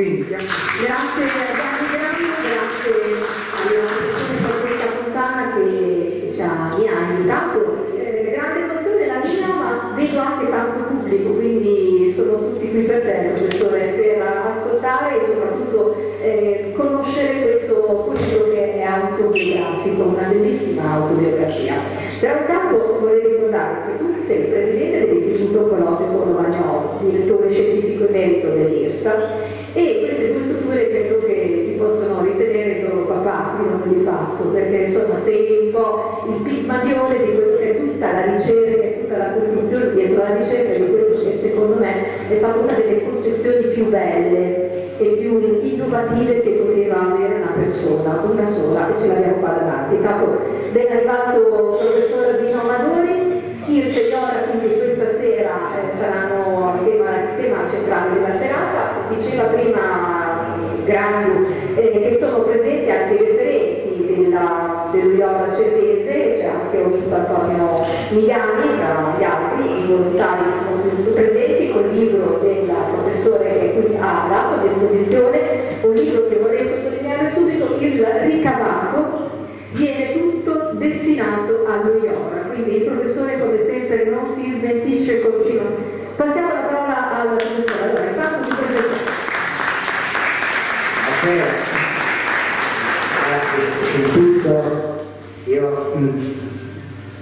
Quindi, grazie a Gianni grazie alla professore Fabrizia Fontana che ci ha, mi ha invitato. Eh, grande emozione la mia, ma vedo anche tanto pubblico, quindi sono tutti qui per te, professore, per ascoltare e soprattutto eh, conoscere questo questo che è autobiografico, una bellissima autobiografia. D'altro vorrei ricordare che tu sei il presidente dell'Istituto Ecologico Romagnolo, direttore scientifico emerito dell'IRSA e io non li faccio, perché insomma sei un po' il pigmalione di quello che è tutta la ricerca e tutta la costruzione dietro la ricerca di questo che secondo me è stata una delle concezioni più belle e più innovative che poteva avere una persona, una sola, e ce l'abbiamo qua davanti. Capo, ben arrivato professor professor Dino Amadori, il signora quindi questa sera eh, saranno il tema, tema, centrale della serata, diceva prima Grandu eh, che sono presenti anche i referenti della, dell'Iora Cesese, c'è anche ho visto Antonio Milani tra gli altri, i volontari che sono presenti col libro del professore che qui ha dato l'esposizione, un libro che vorrei sottolineare subito, il ricavato viene tutto destinato allo IORA, quindi il professore come sempre non si smentisce, continua. Passiamo la parola al professore, allora intanto presentare. Grazie, innanzitutto io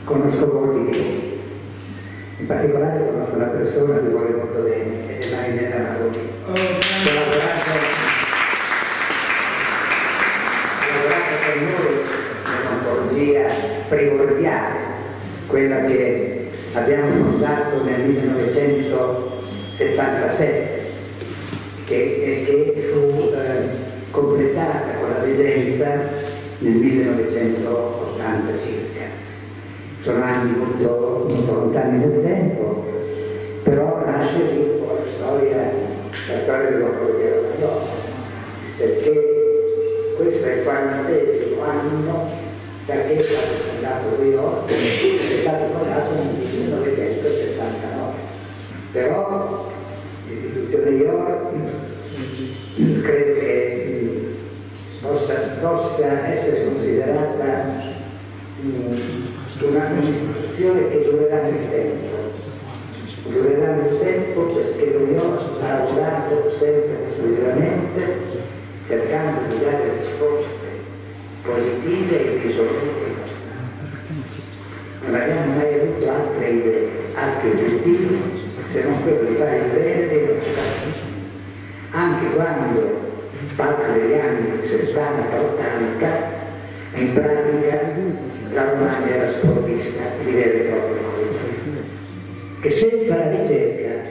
conosco molti in particolare conosco una persona che vuole molto bene, ed è Marinella Maroni. Oh, collaborato, collaborato con noi nell'oncologia primordiale, quella che abbiamo fondato nel 1977, che, che fu eh, completata con regenza nel 1980 circa. Sono anni molto, molto lontani nel tempo, però nasce lì un po' la storia, la storia della perché questo è il quarantesimo anno da che è stato fondato Rio, è stato fondato nel 1979. Però l'istituzione IOR credo che possa, possa essere considerata una istituzione che durerà nel tempo. Durerà nel tempo perché l'Unione ha lavorato sempre esclusivamente cercando di dare risposte positive e risolutive. Non abbiamo mai avuto altre, altri obiettivi se non quello di fare il bene dei nostri Anche quando parlo degli anni 60-80, in pratica la Romagna era sprovvista di vere e proprie che senza la ricerca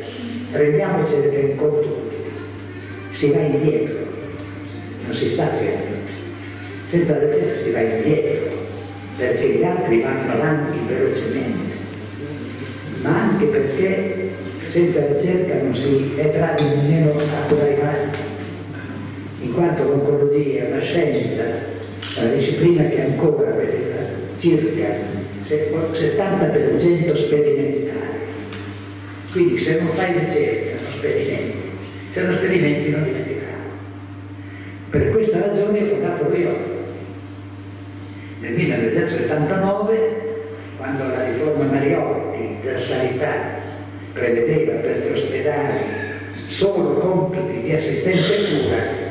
rendiamoci che conto si va indietro non si sta fermi. Senza la ricerca si va indietro, perché gli altri vanno avanti velocemente, ma anche perché senza ricerca non si è bravi nemmeno a curare quanto l'oncologia è una scienza, una disciplina che ancora vede circa 70% sperimentale. Quindi se non fai ricerca non sperimenti, se non sperimenti non diventi per questa ragione ho fondato io. Nel 1979, quando la riforma Mariotti della sanità prevedeva per gli ospedali solo compiti di assistenza e cura,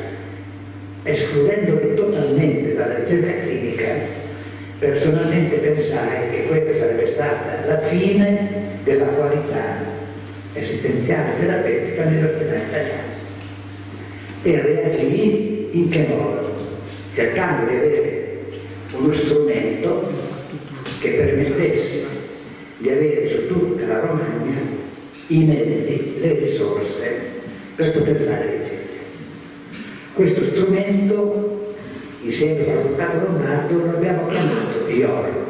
escludendoli totalmente dalla ricerca clinica, personalmente pensai che questa sarebbe stata la fine della qualità assistenziale terapeutica negli ospedali italiani. E reagì in che modo? Cercando di avere uno strumento che permettesse di avere su tutta la Romagna i mezzi, le risorse per poter ricerca. Questo strumento, insieme all'avvocato Lombardo, lo abbiamo chiamato IOR,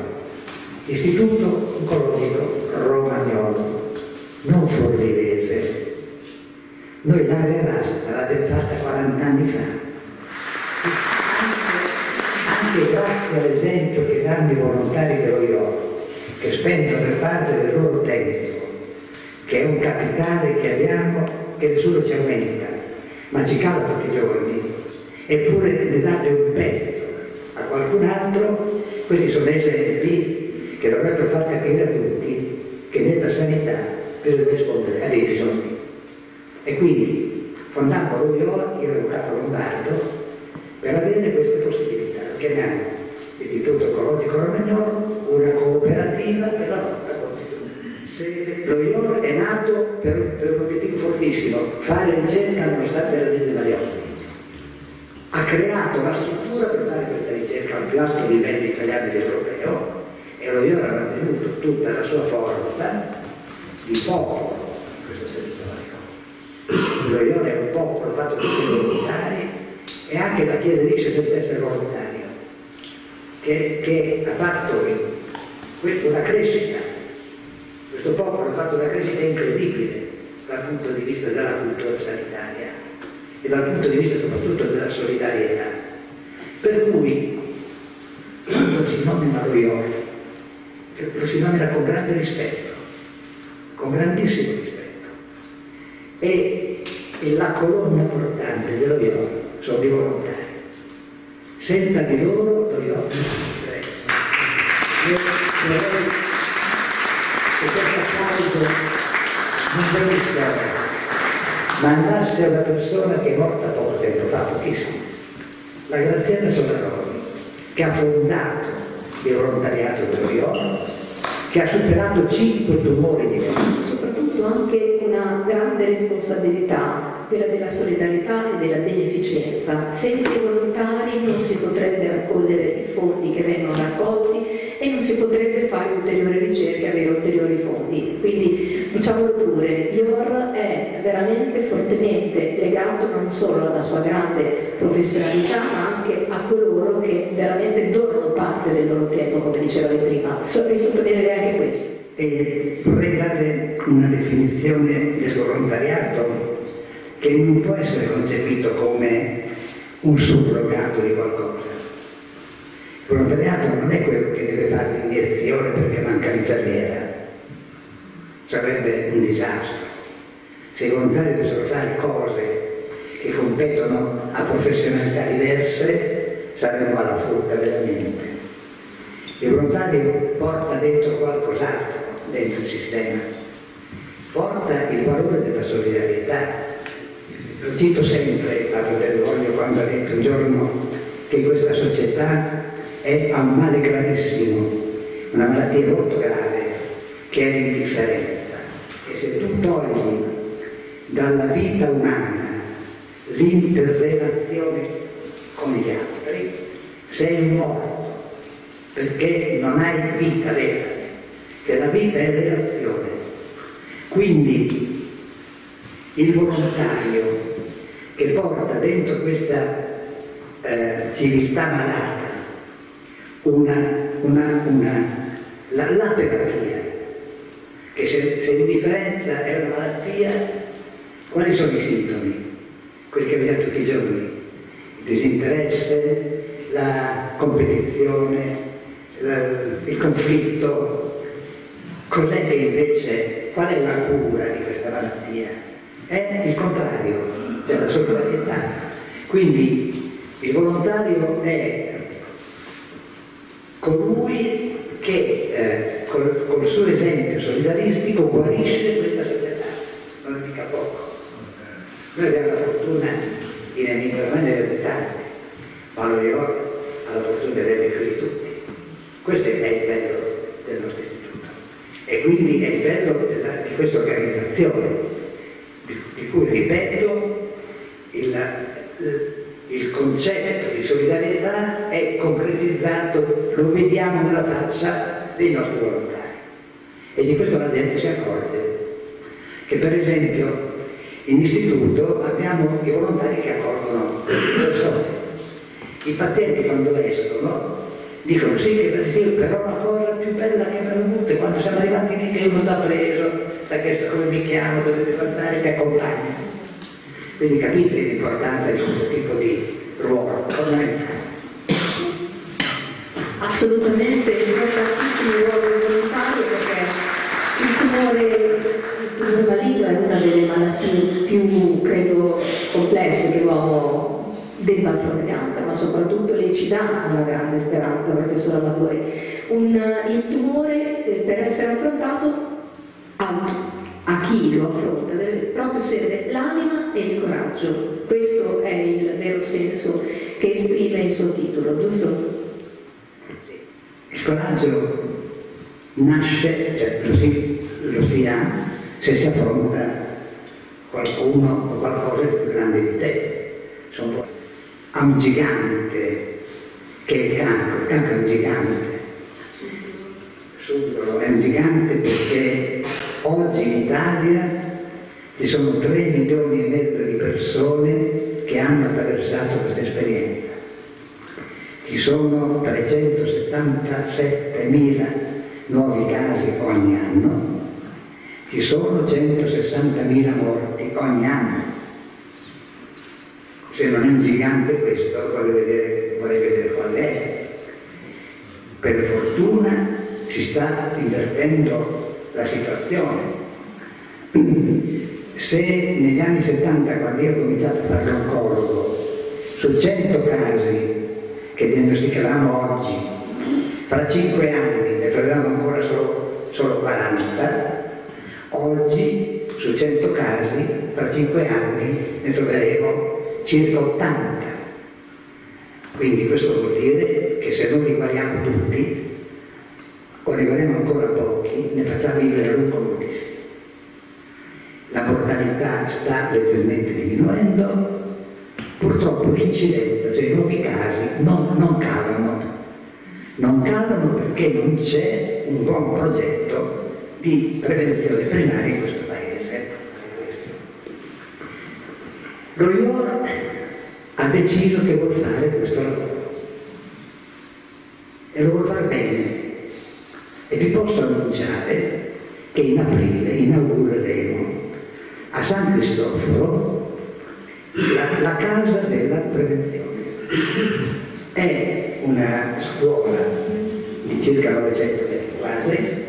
Istituto Oncologico Romagnolo, non forlivese, Noi l'area Rasta l'abbiamo fatta 40 anni fa. Anche, anche grazie all'esempio che danno i volontari dello IO, che spendono parte del loro tempo, che è un capitale che abbiamo che nessuno ci aumenta, ma ci cala tutti i giorni, eppure ne date un pezzo a qualcun altro, questi sono esempi che dovrebbero far capire a tutti che nella sanità bisogna rispondere a dei bisogni. E quindi, fondando lo io, io avvocato Lombardo, per avere queste possibilità, chiamiamo l'Istituto Ecologico Romagnolo una cooperativa per la lotta fortissimo, fare ricerca nonostante la legge Mariotti. Ha creato la struttura per fare questa ricerca al più alto livello italiano ed europeo e lo IOR ha mantenuto tutta la sua forza di popolo lo ione è un popolo fatto da volontari e anche da chi aderisce senza essere volontario, che, che ha fatto una crescita, questo popolo ha fatto una crescita incredibile dal punto di vista della cultura sanitaria e dal punto di vista soprattutto della solidarietà. Per cui quando si nomina lo ione, lo si nomina con grande rispetto, con grandissimo rispetto. E e la colonna portante dello IOR sono i volontari. Senza di loro lo IOR non esisterebbe. Io vorrei che questa causa non venisse ma andasse a una persona che è morta poco tempo fa, pochissimo, la Graziella Solaroni, che ha fondato il volontariato dello IOR, che ha superato cinque tumori diversi. Soprattutto anche una grande responsabilità, quella della solidarietà e della beneficenza. Senza i volontari non si potrebbe raccogliere i fondi che vengono raccolti e non si potrebbe fare ulteriori ricerche e avere ulteriori fondi. Quindi diciamolo pure, IOR è veramente fortemente legato non solo alla sua grande professionalità ma anche a coloro che veramente donano parte del loro tempo, come diceva lei prima. Vorrei sottolineare anche questo. E vorrei dare una definizione del volontariato che non può essere concepito come un surrogato di qualcosa. Volontariato non è quello che deve fare l'iniezione perché manca l'infermiera. Sarebbe un disastro. Se i volontari dovessero fare cose che competono a professionalità diverse, saremmo alla frutta veramente. Il volontario porta dentro qualcos'altro, dentro il sistema. Porta il valore della solidarietà. Lo cito sempre a Voglio quando ha detto un giorno che questa società è un male gravissimo, una malattia molto grave, che è l'indifferenza. E se tu togli dalla vita umana l'interrelazione con gli altri, sei morto, perché non hai vita vera, che la vita è relazione. Quindi il volontario che porta dentro questa eh, civiltà malata una, una, una, la, la, terapia, che se, se l'indifferenza è una malattia, quali sono i sintomi? Quelli che vediamo tutti i giorni, il disinteresse, la competizione, la, il conflitto. Cos'è che invece, qual è la cura di questa malattia? È il contrario della solidarietà. Quindi il volontario è colui che eh, col, col, suo esempio solidaristico guarisce questa società, non è mica poco. Noi abbiamo la fortuna in Emilia Romagna di tante, ma lo io ha la fortuna di averne più di tutti. Questo è il bello del nostro istituto. E quindi è il bello della, di questa organizzazione, di, di cui, ripeto, il, il concetto di solidarietà è concretizzato, lo vediamo nella faccia dei nostri volontari. E di questo la gente si accorge. Che per esempio in istituto abbiamo i volontari che accolgono le persone. I pazienti quando escono dicono sì che sì, però la cosa più bella che venuta è quando siamo arrivati lì che uno sta preso, sta chiesto come mi chiamo, dove devo ti accompagna. Quindi capite l'importanza di questo tipo di ruolo fondamentale. Assolutamente importantissimo il ruolo del volontario perché il tumore, il tumore maligno è una delle malattie più, credo, complesse che l'uomo debba affrontare, ma soprattutto lei ci dà una grande speranza, professor Amatore. Un, il tumore per essere affrontato ha, a chi lo affronta deve proprio serve l'anima e il coraggio. Questo è il vero senso che esprime il suo titolo, giusto? Il coraggio nasce, cioè lo si, lo si ha se si affronta qualcuno o qualcosa di più grande di te. Sono a un gigante che è il cancro, il cancro è un gigante. Subito è un gigante perché oggi in Italia ci sono 3 milioni e mezzo di persone che hanno attraversato questa esperienza ci sono 377.000 nuovi casi ogni anno, ci sono 160.000 morti ogni anno. Se non è un gigante questo, vorrei vedere, vorrei vedere qual è. Per fortuna si sta invertendo la situazione. Se negli anni 70, quando io ho cominciato a fare l'oncologo, su 100 casi che diagnosticavamo oggi, fra cinque anni ne troviamo ancora solo, solo 40, oggi su 100 casi, fra cinque anni ne troveremo circa 80. Quindi questo vuol dire che se non li guariamo tutti, o ne guariamo ancora ne facciamo vivere lungo moltissimi. La mortalità sta leggermente diminuendo, Purtroppo l'incidenza, cioè i nuovi casi, non, non calano. Non calano perché non c'è un buon progetto di prevenzione primaria in questo paese. Lo IOR ha deciso che vuole fare questo lavoro e lo vuole fare. E vi posso annunciare che in aprile inaugureremo a San Cristoforo la, la casa della prevenzione. È una scuola di circa 900 metri quadri,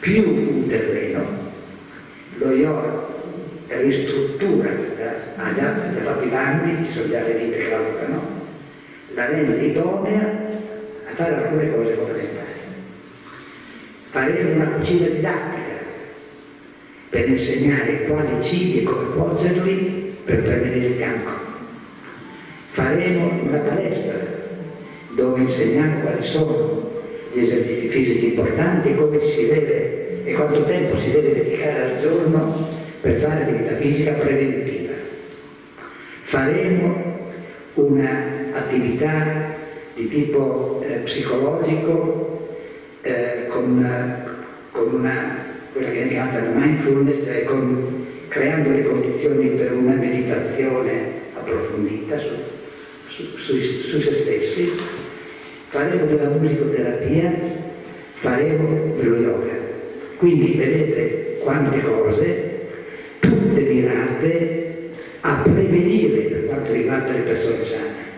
più un terreno, lo IOR ristruttura, ha già, ha già fatto i bandi, ci sono già le ditte che lavorano, la rende idonea a fare alcune cose complementari. Faremo cucina didattica per insegnare quali cibi e come cuocerli per prevenire il cancro. Faremo una palestra dove insegniamo quali sono gli esercizi fisici importanti come si deve e quanto tempo si deve dedicare al giorno per fare attività fisica preventiva. Faremo un'attività di tipo eh, psicologico eh, con, con una, quella che viene chiamata mindfulness, cioè con creando le condizioni per una meditazione approfondita su, su, su, su se stessi, faremo della musicoterapia, faremo dello yoga. Quindi vedete quante cose, tutte mirate a prevenire per quanto riguarda le persone sane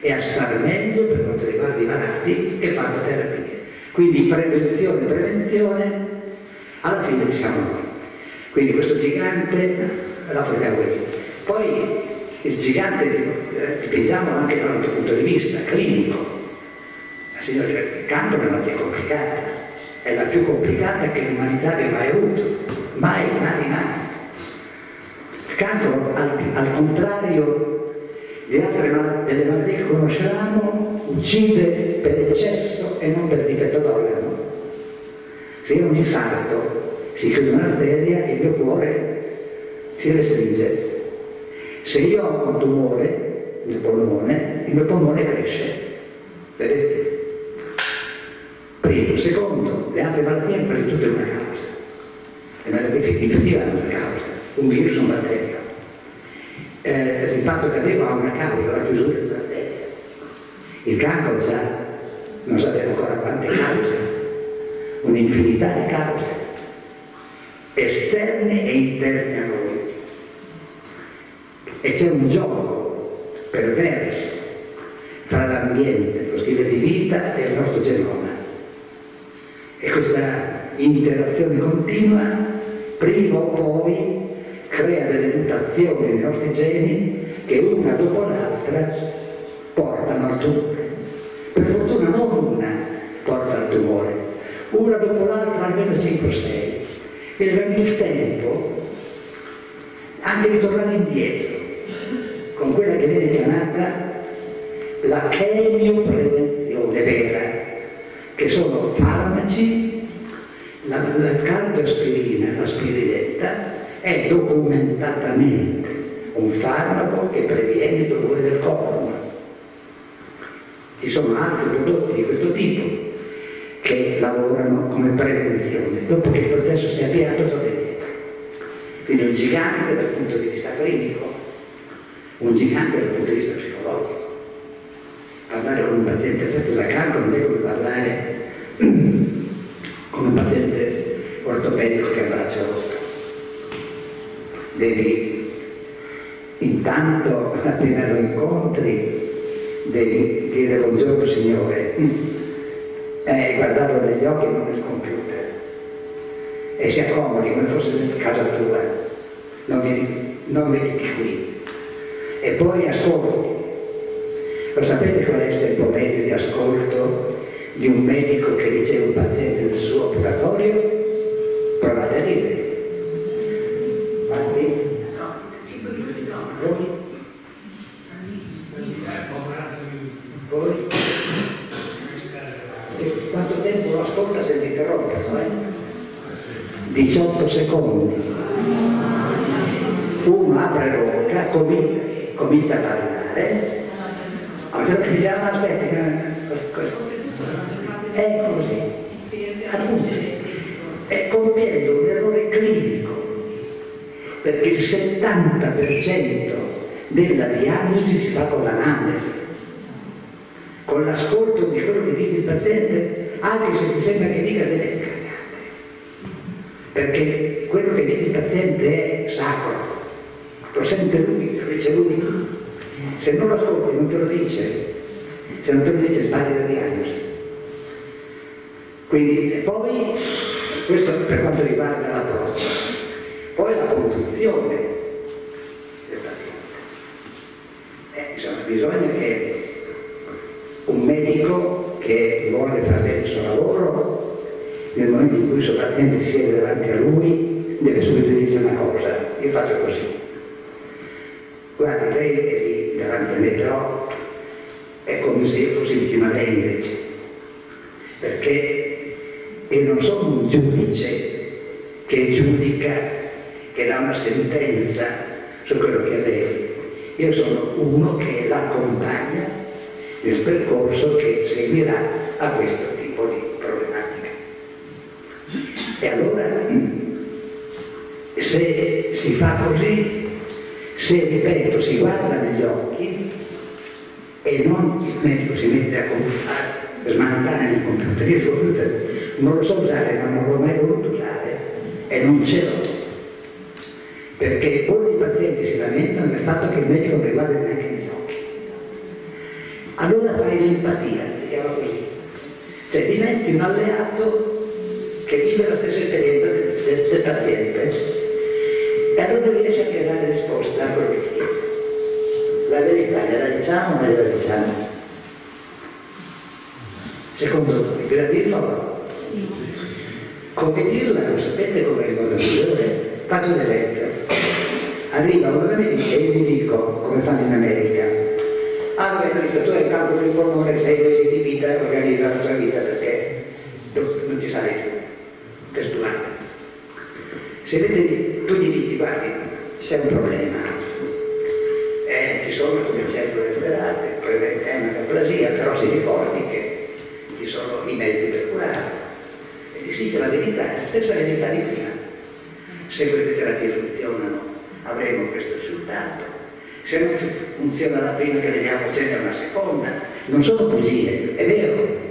e a stare meglio per quanto riguarda i malati che fanno terapia. Quindi prevenzione, prevenzione, alla fine siamo noi. Quindi questo gigante la lì. Poi il gigante eh, anche dal nostro punto di vista clinico. La signora cancro è una malattia complicata, è la più complicata che l'umanità abbia mai avuto. Mai, mai, mai. Cancro, al, al contrario di altre malattie che conosciamo, uccide per eccesso e non per difetto d'organo. Se io ho un infarto si chiude un'arteria e il mio cuore si restringe. Se io ho un tumore nel polmone, il mio polmone cresce. Vedete? Primo. Secondo, le altre malattie hanno tutte una causa. Le malattie infettive hanno una causa, un virus, una batteria. Eh, il fatto cardiaco ha una causa, la chiusura dell'arteria. Il cancro già, non sapete ancora quante cause, un'infinità di cause esterne e interne a noi. e c'è un gioco perverso tra l'ambiente, lo stile di vita e il nostro genoma. E questa interazione continua, prima o poi, crea delle mutazioni nei nostri geni che una dopo l'altra portano al tumore. Per fortuna non una porta al tumore, una dopo l'altra almeno 5 o 6. E avendo il tempo anche di tornare indietro con quella che viene chiamata la chemioprevenzione vera, che sono farmaci, la, la cardoaspirina, l'aspirinetta, è documentatamente un farmaco che previene il dolore del corpo. Ci sono altri prodotti di questo tipo che lavorano come prevenzione, dopo che il processo si è avviato indietro. Quindi un gigante dal punto di vista clinico, un gigante dal punto di vista psicologico parlare con un paziente affetto da cancro non è come parlare con un paziente ortopedico che braccio rotto. Devi, intanto, appena lo incontri, devi dire buongiorno signore, guardarlo negli occhi e non nel computer. E si accomodi come fosse in casa tua, non mi, non mi qui. E poi ascolti lo sapete qual è il tempo medio di ascolto di un medico che riceve un paziente del suo operatorio? Provate a dire. Quanti? Voi? Voi? E quanto tempo lo ascolta se ti interrompono, eh? 18 secondi. Uno apre bocca, comincia, a parlare a un certo diciamo aspetta è così. Appunto. È compiendo un errore clinico perché il 70% della diagnosi si fa con l'analisi con l'ascolto di quello che dice il paziente anche se ti sembra che dica delle cagate. Perché quello che dice il paziente è sacro. Lo sente lui, dice lui se non lo ascolti non te lo dice, se non te lo dice sbagli la diagnosi. Quindi e poi, questo per quanto riguarda la prostata, poi la conduzione del paziente. Eh, insomma, bisogna che un medico che vuole fare il suo lavoro, nel momento in cui il suo paziente si siede davanti a lui, deve subito dire una cosa, io faccio così. Guardi, lei è lì davanti a me, però è come se io fossi vicino a lei invece, perché io non sono un giudice che giudica, che dà una sentenza su quello che è lei, io sono uno che l'accompagna nel percorso che seguirà a questo tipo di problematica. E allora, se si fa così, se, ripeto, si guarda negli occhi e non il medico si mette a, a smanettare nel computer, io il computer non lo so usare, ma non l'ho mai voluto usare e non ce l'ho. Perché molti pazienti si lamentano del fatto che il medico non guarda neanche negli occhi. Allora fai l'empatia, si chiama così. Cioè diventi un alleato che vive la stessa esperienza del, del, del paziente e riesce anche a dare risposta a quello che chiede. La verità gliela diciamo o non gliela diciamo? Secondo voi, per dirla o no? Sì. Come dirla, lo sapete come modo migliore? Faccio un esempio. Arriva uno da me e io gli dico, come fanno in America, ah tu hai il campo del polmone, sei mesi di vita, organizza la tua vita perché non ci sarai più. Testuale. Se invece guardi, c'è un problema, eh, ci sono come cellule sperate, è neoplasia, però si ricordi che ci sono i mezzi per curare. E si dice la è la stessa verità di prima. Se queste terapie funzionano, avremo questo risultato. Se non funziona la prima che vediamo ce n'è una seconda. Non sono bugie, è vero.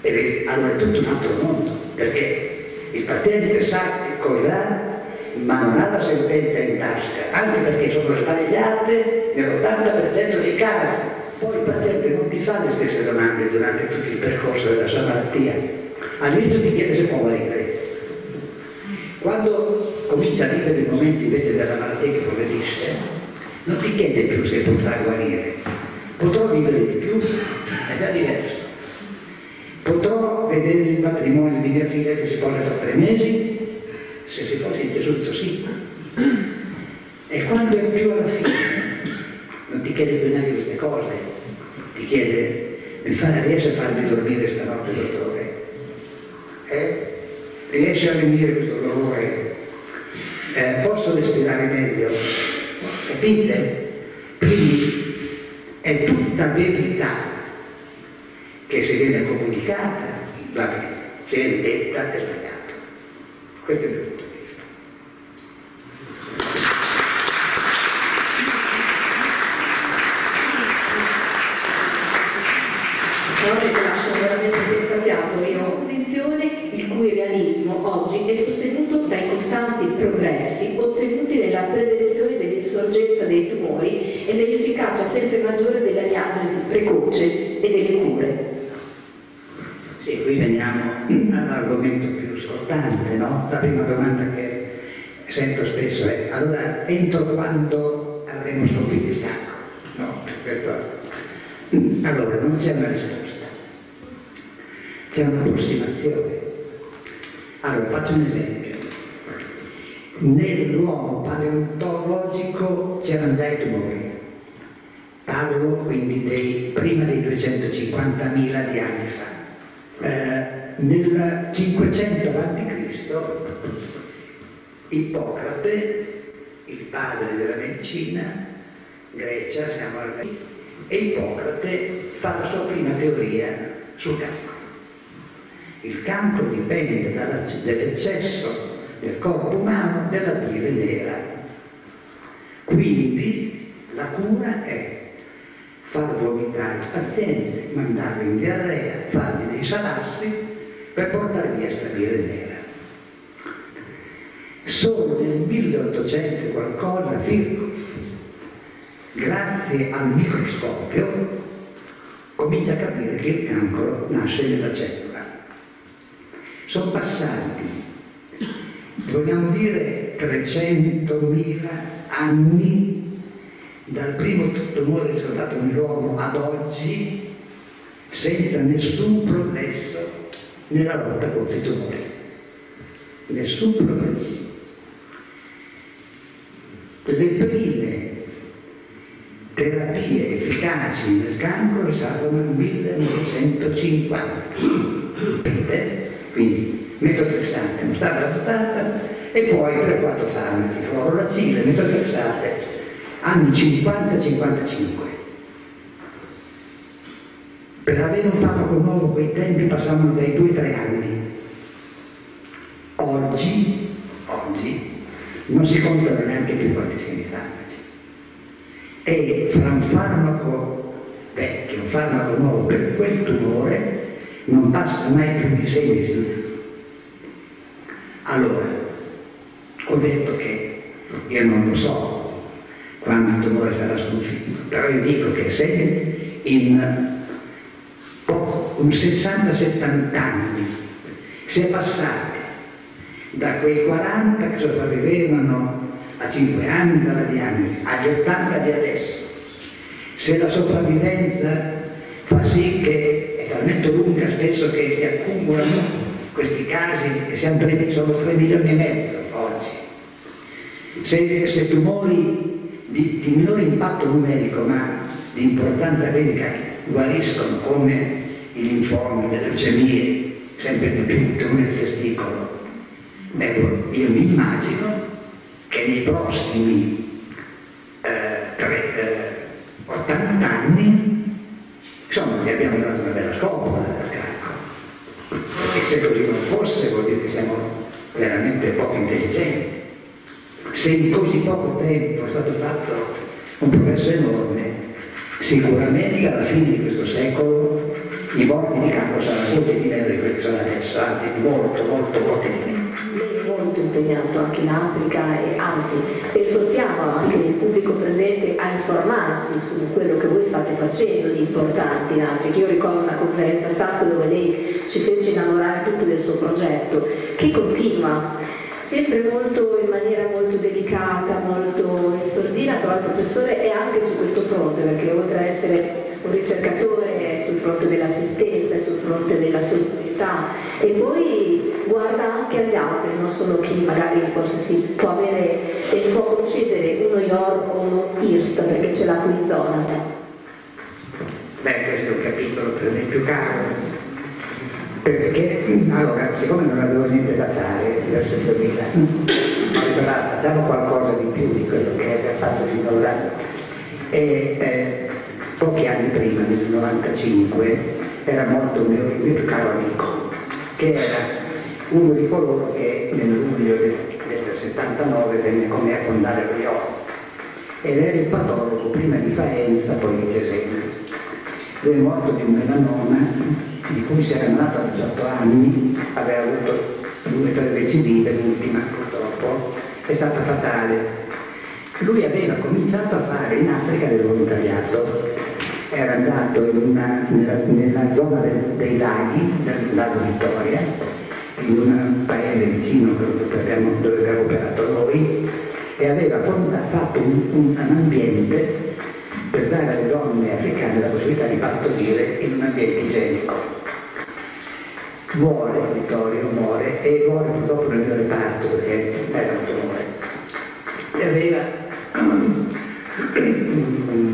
E allora è tutto un altro mondo, perché il paziente sa che cosa la sentenza in tasca, anche perché sono sbagliate nell'80% dei casi. Poi il paziente non ti fa le stesse domande durante tutto il percorso della sua malattia. All'inizio ti chiede se può guarire. Quando comincia a vivere i momenti invece della malattia che progredisce, non ti chiede più se potrà guarire. Potrò vivere di più? È già diverso. Potrò vedere il matrimonio di mia figlia che si sposa tra tre mesi? Se si dice subito sì. E quando è più alla fine, non ti chiede più neanche queste cose, ti chiede, mi fa, riesce a farmi dormire stanotte, dottore? Eh? Riesce a venire questo dolore? Eh, posso respirare meglio? Capite? Quindi è tutta verità che se viene comunicata va bene, se viene detta è sbagliato. Questo è il punto di vista. Cose che lasciano veramente senza fiato. Io ho convinzione il cui realismo oggi è sostenuto dai costanti progressi ottenuti nella prevenzione dell'insorgenza dei tumori e nell'efficacia sempre maggiore della diagnosi precoce e delle cure. Sì, qui veniamo all'argomento più scottante, no? La prima domanda che sento spesso è allora entro quando avremo sconfitto il cancro? No, questo... Allora, non c'è una risposta, c'è un'approssimazione. Allora, faccio un esempio. Nell'uomo paleontologico c'erano già i tumori. Parlo quindi dei, prima dei 250.000 di anni fa. Eh, nel 500 a.C. Ippocrate, il padre della medicina, Grecia, siamo al e Ippocrate fa la sua prima teoria sul cancro. Il cancro dipende dall'eccesso del corpo umano della bile nera. Quindi la cura è far vomitare il paziente, mandarlo in diarrea, fargli dei salassi per portare via sta bile nera. Solo nel 1800 qualcosa Virchow, grazie al microscopio, comincia a capire che il cancro nasce nella cellula. Sono passati, vogliamo dire, 300.000 anni dal primo tumore riscontrato nell'uomo ad oggi senza nessun progresso nella lotta contro i tumori. Nessun progresso. Le prime terapie efficaci nel cancro risalgono al 1950. Quindi metotrexate non stata adottata e poi 3-4 farmaci, fluorolacile, metotrexate, anni 50-55. Per avere un farmaco nuovo quei tempi passavano dai 2-3 anni. Oggi, oggi, non si contano neanche più quantissimi farmaci. E fra un farmaco vecchio e un farmaco nuovo per quel tumore non passa mai più di sei mesi. Allora, ho detto che io non lo so quando il tumore sarà sconfitto, però io dico che se in un 60-70 anni si è passati da quei 40 che sopravvivevano a 5 anni dalla diagnosi agli 80 di adesso. Se la sopravvivenza fa sì che è talmente lunga spesso che si accumulano questi casi, che siamo 3, sono 3 milioni e mezzo oggi. Se, se tumori di, di minore impatto numerico ma di importanza clinica guariscono come i linfomi, le leucemie, sempre di più tumori del testicolo, Ecco, io mi immagino che nei prossimi eh, tre, eh, 80 anni, insomma, gli abbiamo dato una bella scopola al cancro. Perché se così non fosse vuol dire che siamo veramente poco intelligenti. Se in così poco tempo è stato fatto un progresso enorme, sicuramente alla fine di questo secolo i morti di cancro saranno molti di meno di quelli che sono adesso, anzi molto, molto, molti di meno. molto impegnato anche in Africa e anzi esortiamo anche il pubblico presente a informarsi su quello che voi state facendo di importante in Africa. Io ricordo una conferenza stampa dove lei ci fece innamorare tutti del suo progetto, che continua sempre molto in maniera molto delicata, molto in sordina, però il professore è anche su questo fronte, perché oltre a essere un ricercatore è sul fronte dell'assistenza, è sul fronte della solidarietà e poi guarda anche agli altri, non solo chi magari forse si può avere e può concedere uno York o uno IRST perché ce l'ha qui in zona. Beh, questo è un capitolo per me più caro, perché allora, siccome non avevo niente da fare verso il 2000, ho detto no, facciamo qualcosa di più di quello che aveva fatto finora. E eh, pochi anni prima, nel 95, era morto un mio, il mio più caro amico, che era uno di coloro che nel luglio del, del 79 venne con me a fondare lo IOR ed era il patologo prima di Faenza, poi di Cesena. Lui è morto di un melanoma di cui si era nato a 18 anni, aveva avuto due o tre recidive, l'ultima purtroppo è stata fatale. Lui aveva cominciato a fare in Africa del volontariato, era andato una, nella, nella, zona del, dei laghi, del lago Vittoria, in un paese vicino dove abbiamo, dove abbiamo operato noi, e aveva fatto un, un, un ambiente per dare alle donne africane la possibilità di partorire in un ambiente igienico. Muore Vittorio, muore e muore purtroppo nel mio reparto perché era un tumore. E aveva un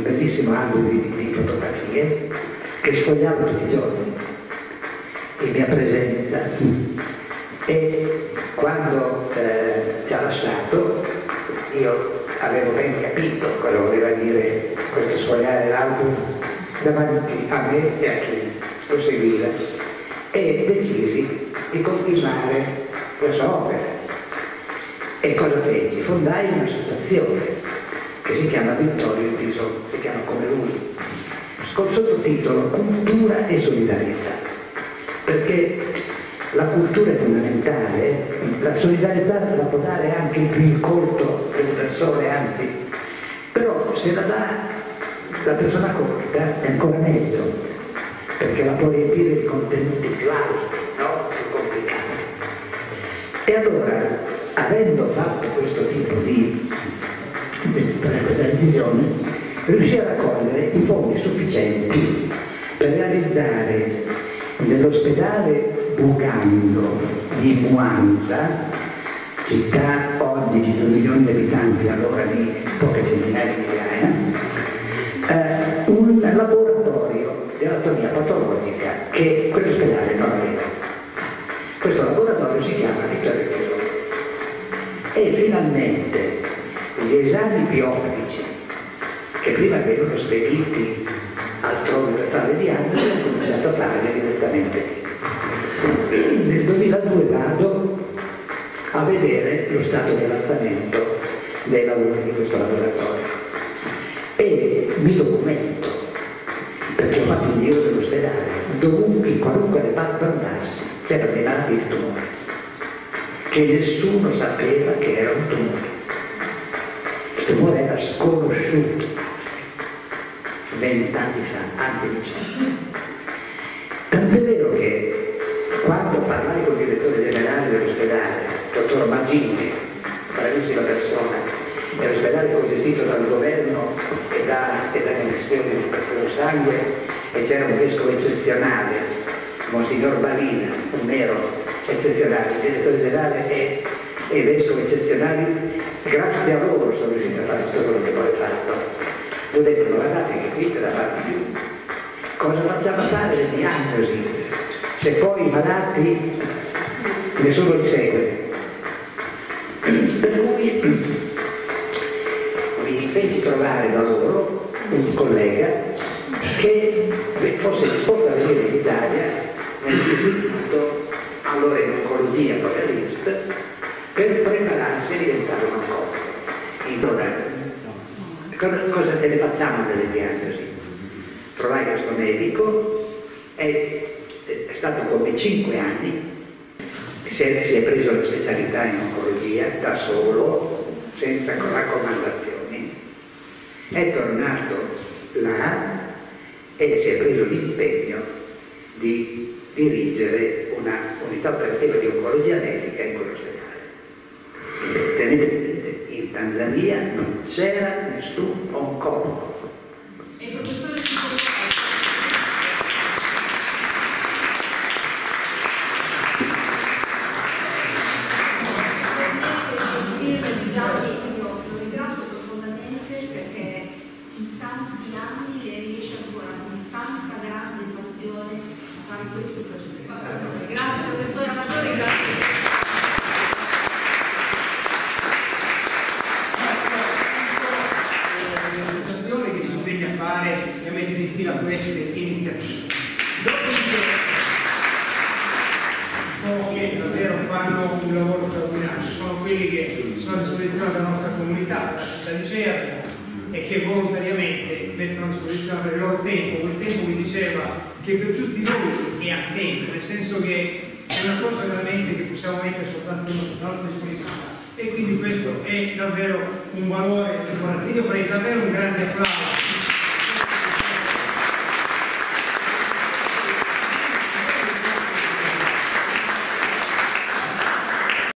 bellissimo album di, di, fotografie che sfogliavo tutti i giorni. In mia presenza e quando eh, ci ha lasciato io avevo ben capito cosa voleva dire questo sfogliare l'album davanti a me e a chi lo seguiva e decisi di continuare la sua opera. E cosa feci? Fondai un'associazione che si chiama Vittorio Piso, si chiama come lui, con sottotitolo Cultura e solidarietà, perché la cultura è fondamentale, la solidarietà la può dare anche il più incolto delle persone, anzi, però se la dà la persona colta è ancora meglio, perché la può riempire di contenuti più alti, no? più complicati. E allora, avendo fatto questo tipo di, decisione, riuscì a raccogliere i fondi sufficienti per realizzare nell'ospedale Bugando di Muanza, città oggi di 2 milioni di abitanti, allora di poche centinaia di migliaia, eh, un laboratorio di anatomia patologica che quell'ospedale non aveva. Questo laboratorio si chiama Vittorio Gesù. E finalmente gli esami biologici che prima venivano spediti altrove per fare le diagnosi hanno cominciato a farle direttamente lì. Nel 2002 vado a vedere lo stato di avanzamento dei lavori di questo laboratorio e mi documento perché ho fatto il giro dell'ospedale, dovunque, in dei malati di tumore, che nessuno sapeva che era un tumore. Il tumore era sconosciuto vent'anni fa, anzi diciamo. Tant'è vero che quando parlai con il direttore generale dell'ospedale, dottor Magini, bravissima persona, l'ospedale consistito dal governo e, da, e dalle di del sangue e c'era un vescovo eccezionale, Un nero eccezionale, il direttore generale e, e vescovi eccezionali, grazie a loro sono riuscito a fare tutto quello che poi ho fatto. Ho detto, guardate che qui da fare di più. Cosa facciamo fare le diagnosi? Se poi i malati nessuno li segue. Per cui feci trovare da loro un collega che fosse disposto a venire in Italia nell'istituto, allora poi all'Ist, per prepararsi a diventare un oncologo. Allora, cosa, cosa te ne facciamo delle diagnosi? Trovai questo medico, è, è stato come cinque anni, si è, si è preso la specialità in oncologia da solo, senza raccomandazioni, è tornato là e si è preso l'impegno di dirigere una unità operativa di oncologia